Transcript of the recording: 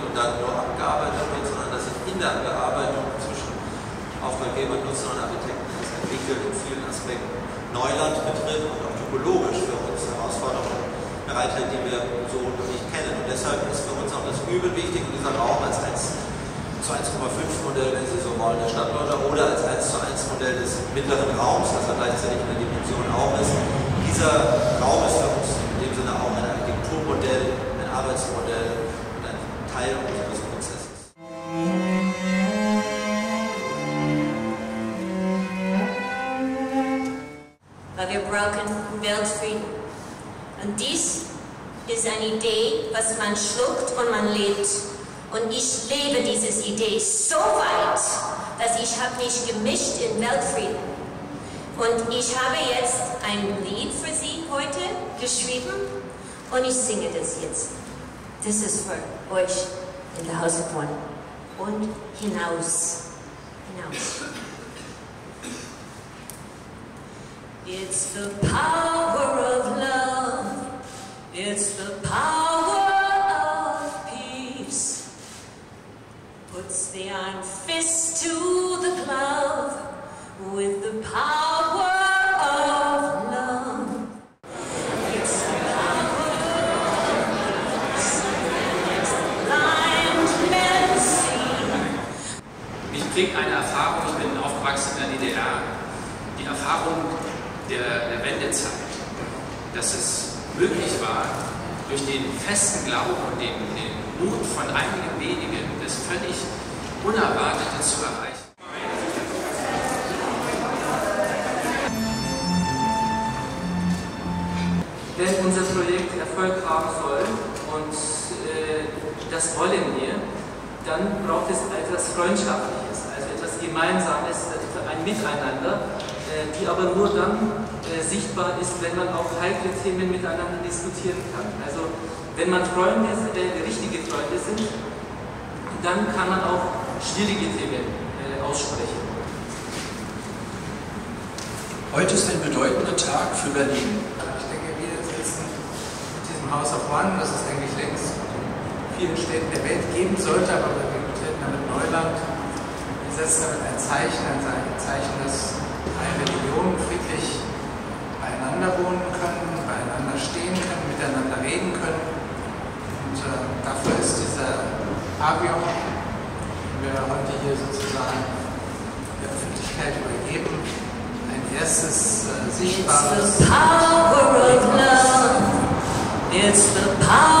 Und dann nur abgearbeitet wird, sondern dass sich in der Bearbeitung zwischen Auftraggeber, Nutzer und es entwickelt in vielen Aspekten Neuland betrifft und auch typologisch für uns Herausforderungen bereithält, die wir so noch nicht kennen. Und deshalb ist für uns auch das Übel wichtig, in dieser Raum als 1 zu 1,5 Modell, wenn Sie so wollen, der Stadtleute oder als 1 zu 1 Modell des mittleren Raums, das er gleichzeitig in der Dimension auch ist. Dieser Raum ist für uns wir brauchen Weltfrieden. Und dies ist eine Idee, was man schluckt und man lebt. Und ich lebe diese Idee so weit, dass ich habe mich gemischt in Weltfrieden. Und ich habe jetzt ein Lied für Sie heute geschrieben und ich singe das jetzt. Das ist für euch in der House of One. Und hinaus. Hinaus. It's the power of love. It's the power of peace. Puts the iron fist to the glove with the power of love. It's the power blind men see. Mich bringt eine Erfahrung, ich bin aufgewachsen in der DDR, die Erfahrung der, der Wendezeit, dass es möglich war, durch den festen Glauben und den, den Mut von einigen wenigen das völlig Unerwartete zu erreichen. Wenn unser Projekt Erfolg haben soll, und äh, das wollen wir, dann braucht es etwas Freundschaftliches, also etwas Gemeinsames, ein Miteinander, die aber nur dann äh, sichtbar ist, wenn man auch heikle Themen miteinander diskutieren kann. Also wenn man Freunde, äh, richtige Freunde sind, dann kann man auch schwierige Themen äh, aussprechen. Heute ist ein bedeutender Tag für Berlin. Ich denke, wir sitzen mit diesem House of One, das es eigentlich längst in vielen Städten der Welt geben sollte, aber wir treten damit Neuland. Wir setzen damit ein Zeichen, ein Zeichen, dass eine Religion friedlich beieinander wohnen können, beieinander stehen können, miteinander reden können. Und äh, dafür ist dieser Pavillon, den wir heute hier sozusagen der Öffentlichkeit übergeben, ein erstes äh, It's sichtbares the power of love. It's the power